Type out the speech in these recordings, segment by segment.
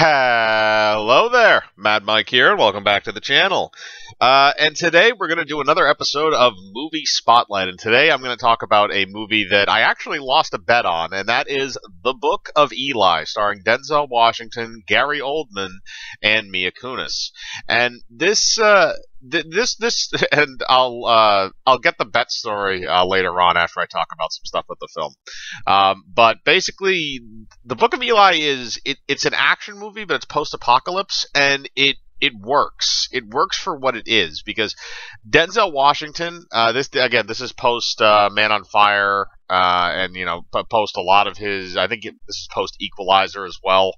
Hello there, Mad Mike here, and welcome back to the channel. Uh, and today we're going to do another episode of Movie Spotlight, and today I'm going to talk about a movie that I actually lost a bet on, and that is The Book of Eli, starring Denzel Washington, Gary Oldman, and Mia Kunis. And this, uh, this, this, and I'll, uh, I'll get the bet story uh, later on after I talk about some stuff with the film. Um, but basically, The Book of Eli is it, it's an action movie, but it's post-apocalypse, and it it works. It works for what it is because Denzel Washington. Uh, this again, this is post uh, Man on Fire, uh, and you know post a lot of his. I think it, this is post Equalizer as well,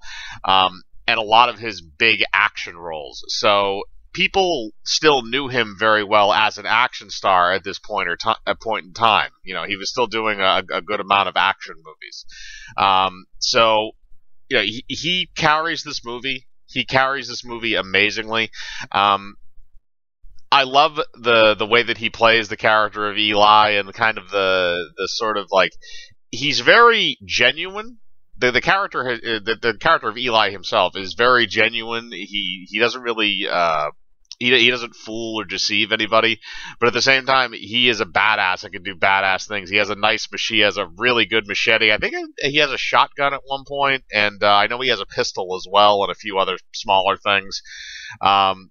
um, and a lot of his big action roles. So people still knew him very well as an action star at this point or t- a point in time. You know, he was still doing a, a good amount of action movies. Um, so, you know, he, he carries this movie he carries this movie amazingly. Um, I love the the way that he plays the character of Eli and the kind of the the sort of like he's very genuine. The the character the, the character of Eli himself is very genuine. He he doesn't really uh, he, he doesn't fool or deceive anybody, but at the same time, he is a badass and can do badass things. He has a nice machete, he has a really good machete. I think he has a shotgun at one point, and uh, I know he has a pistol as well, and a few other smaller things. Um,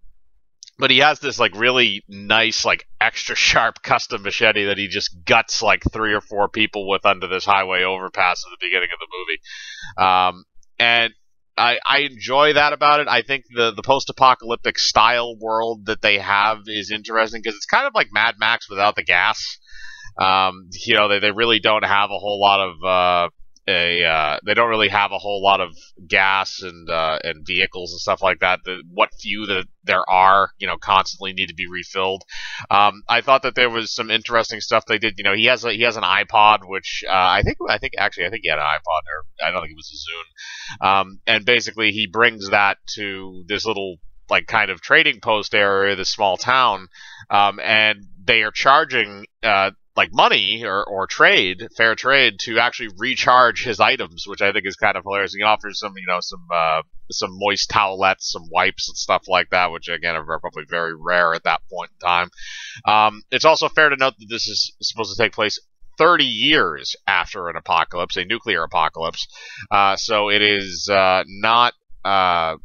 but he has this like really nice, like extra sharp custom machete that he just guts like three or four people with under this highway overpass at the beginning of the movie. Um, and I, I enjoy that about it. I think the, the post apocalyptic style world that they have is interesting because it's kind of like Mad Max without the gas. Um, you know, they, they really don't have a whole lot of uh, a uh, they don't really have a whole lot of gas and uh, and vehicles and stuff like that. The, what few that there are, you know, constantly need to be refilled. Um, I thought that there was some interesting stuff they did. You know, he has a, he has an iPod, which uh, I think I think actually I think he had an iPod, or I don't think it was a Zune. Um, and basically, he brings that to this little like kind of trading post area, this small town, um, and they are charging uh, like money or, or trade, fair trade, to actually recharge his items, which I think is kind of hilarious. He offers some, you know, some uh, some moist towelettes, some wipes and stuff like that, which again are probably very rare at that point in time. Um, it's also fair to note that this is supposed to take place 30 years after an apocalypse, a nuclear apocalypse. Uh, so it is uh, not uh,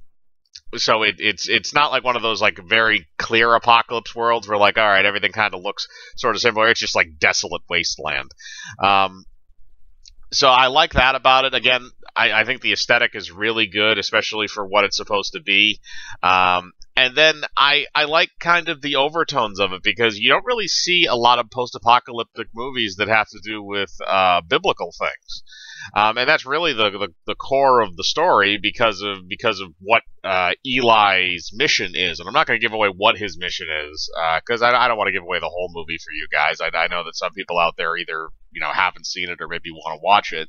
so it, it's it's not like one of those like very clear apocalypse worlds where like all right everything kind of looks sort of similar. It's just like desolate wasteland. Um, so I like that about it. Again, I, I, think the aesthetic is really good, especially for what it's supposed to be. Um, and then I I like kind of the overtones of it because you don't really see a lot of post-apocalyptic movies that have to do with uh, biblical things. Um, and that's really the, the, the core of the story because of because of what uh, Eli's mission is. And I'm not going to give away what his mission is because uh, I, I, don't want to give away the whole movie for you guys. I, I, know that some people out there either you know haven't seen it or maybe want to watch it.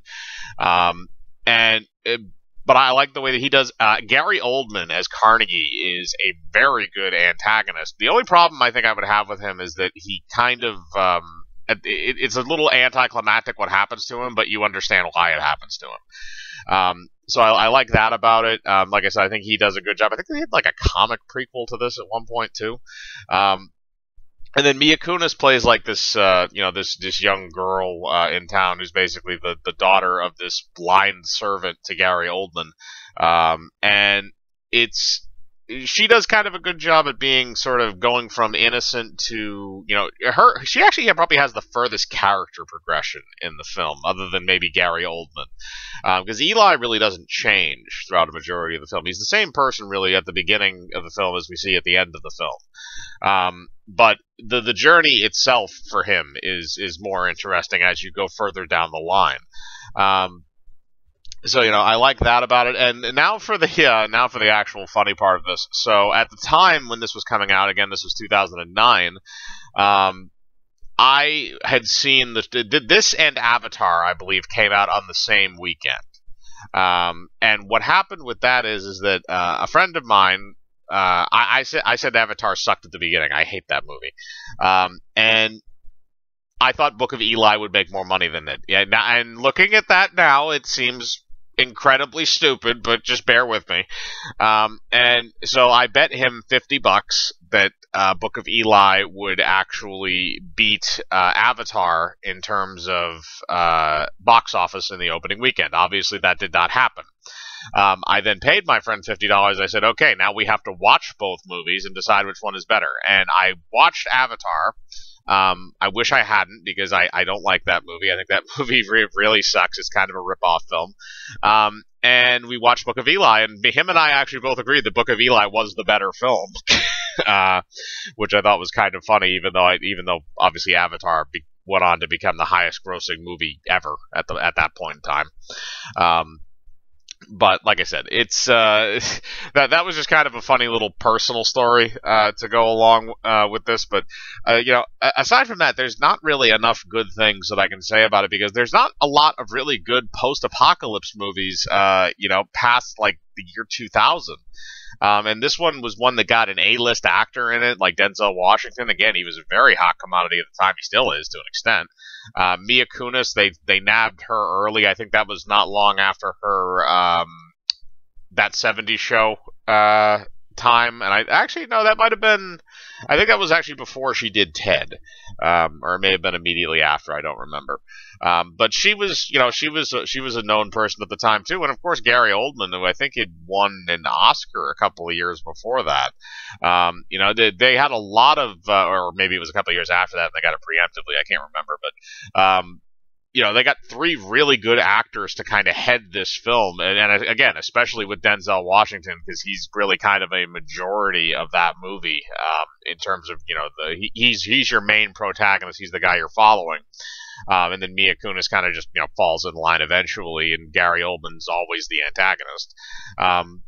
Um, and it, but I like the way that he does. Uh, Gary Oldman as Carnegie is a very good antagonist. The only problem I think I would have with him is that he kind of um, it's a little anticlimactic what happens to him, but you understand why it happens to him. Um, so I, I, like that about it. Um, like I said, I think he does a good job. I think they had like a comic prequel to this at one point too. Um, and then Mila Kunis plays like this, uh, you know, this this young girl uh, in town who's basically the the daughter of this blind servant to Gary Oldman, um, and it's she does kind of a good job at being sort of going from innocent to you know her she actually probably has the furthest character progression in the film other than maybe Gary Oldman. Because um, Eli really doesn't change throughout a majority of the film. He's the same person really at the beginning of the film as we see at the end of the film. Um, but the the journey itself for him is is more interesting as you go further down the line. Um, so you know I like that about it. And now for the uh, now for the actual funny part of this. So at the time when this was coming out, again this was 2009. Um, I had seen the did this and Avatar, I believe, came out on the same weekend. Um, and what happened with that is is that uh, a friend of mine, uh, I, I, said I said Avatar sucked at the beginning. I hate that movie. Um, and I thought Book of Eli would make more money than it. Yeah, and looking at that now, it seems incredibly stupid, but just bear with me. Um, and so I bet him 50 bucks that uh, Book of Eli would actually beat uh, Avatar in terms of uh, box office in the opening weekend. Obviously, that did not happen. Um, I then paid my friend fifty dollars. I said, "Okay, now we have to watch both movies and decide which one is better." And I watched Avatar. Um, I wish I hadn't because I, I don't like that movie. I think that movie re- really sucks. It's kind of a rip-off film. Um, and we watched Book of Eli, and him and I actually both agreed that Book of Eli was the better film, uh, which I thought was kind of funny, even though I, even though obviously Avatar be- went on to become the highest-grossing movie ever at the at that point in time. Um, but like I said, it's uh, that that was just kind of a funny little personal story uh, to go along uh, with this. But uh, you know, aside from that, there's not really enough good things that I can say about it because there's not a lot of really good post-apocalypse movies. Uh, you know, past like the year 2000. Um, and this one was one that got an A-list actor in it, like Denzel Washington. Again, he was a very hot commodity at the time. He still is to an extent. Uh, Mia Kunis, they they nabbed her early. I think that was not long after her um, that 70s show uh, time. And I actually no, that might have been. I think that was actually before she did Ted, um, or it may have been immediately after. I don't remember. Um, but she was, you know, she was she was a known person at the time too, and of course Gary Oldman, who I think had won an Oscar a couple of years before that. Um, you know, they, they, had a lot of, uh, or maybe it was a couple of years after that, and they got it preemptively. I can't remember, but um, you know, they got three really good actors to kind of head this film, and, and again, especially with Denzel Washington, because he's really kind of a majority of that movie um, in terms of you know the he, he's he's your main protagonist, he's the guy you're following. Um, and then Mia Kunis kind of just you know falls in line eventually, and Gary Oldman's always the antagonist. Um,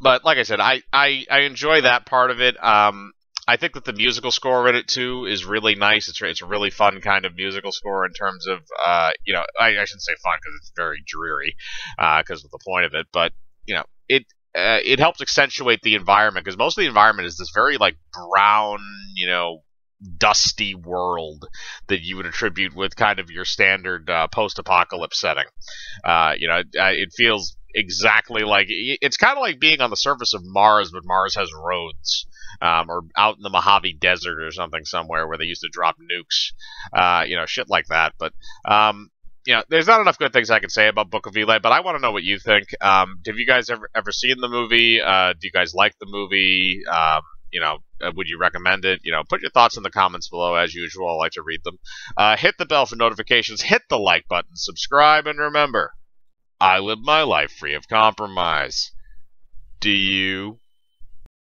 but like I said, I, I, I enjoy that part of it. Um, I think that the musical score in it too is really nice. It's it's a really fun kind of musical score in terms of uh, you know I, I shouldn't say fun because it's very dreary because uh, of the point of it, but you know it uh, it helps accentuate the environment because most of the environment is this very like brown you know dusty world that you would attribute with kind of your standard uh, post-apocalypse setting. Uh, you know, it, it, feels exactly like it's kind of like being on the surface of Mars, but Mars has roads. Um, or out in the Mojave Desert or something somewhere where they used to drop nukes, uh, you know, shit like that. But um, you know, there's not enough good things I can say about Book of Eli, but I want to know what you think. Um, have you guys ever ever seen the movie? Uh, do you guys like the movie? Um, you know, uh, would you recommend it? You know, put your thoughts in the comments below as usual. I like to read them. Uh, hit the bell for notifications, hit the like button, subscribe, and remember, I live my life free of compromise. Do you?